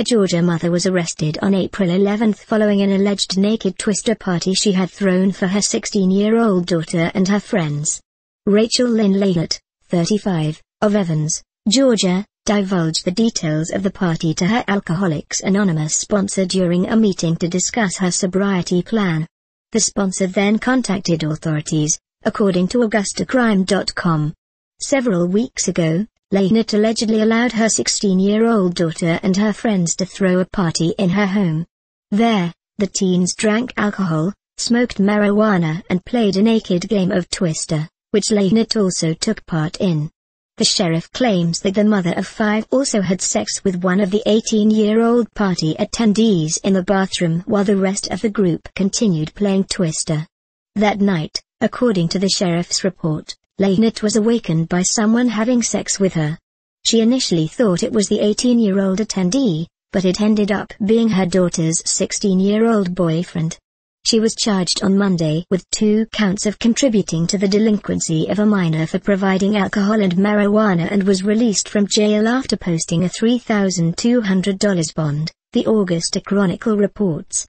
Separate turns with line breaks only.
A Georgia mother was arrested on April 11 following an alleged naked twister party she had thrown for her 16-year-old daughter and her friends. Rachel Lynn Laylett, 35, of Evans, Georgia, divulged the details of the party to her Alcoholics Anonymous sponsor during a meeting to discuss her sobriety plan. The sponsor then contacted authorities, according to AugustaCrime.com. Several weeks ago, Laylett allegedly allowed her 16-year-old daughter and her friends to throw a party in her home. There, the teens drank alcohol, smoked marijuana and played a naked game of Twister, which Laylett also took part in. The sheriff claims that the mother of five also had sex with one of the 18-year-old party attendees in the bathroom while the rest of the group continued playing Twister. That night, according to the sheriff's report, Laylett was awakened by someone having sex with her. She initially thought it was the 18-year-old attendee, but it ended up being her daughter's 16-year-old boyfriend. She was charged on Monday with two counts of contributing to the delinquency of a minor for providing alcohol and marijuana and was released from jail after posting a $3,200 bond, the Augusta Chronicle reports.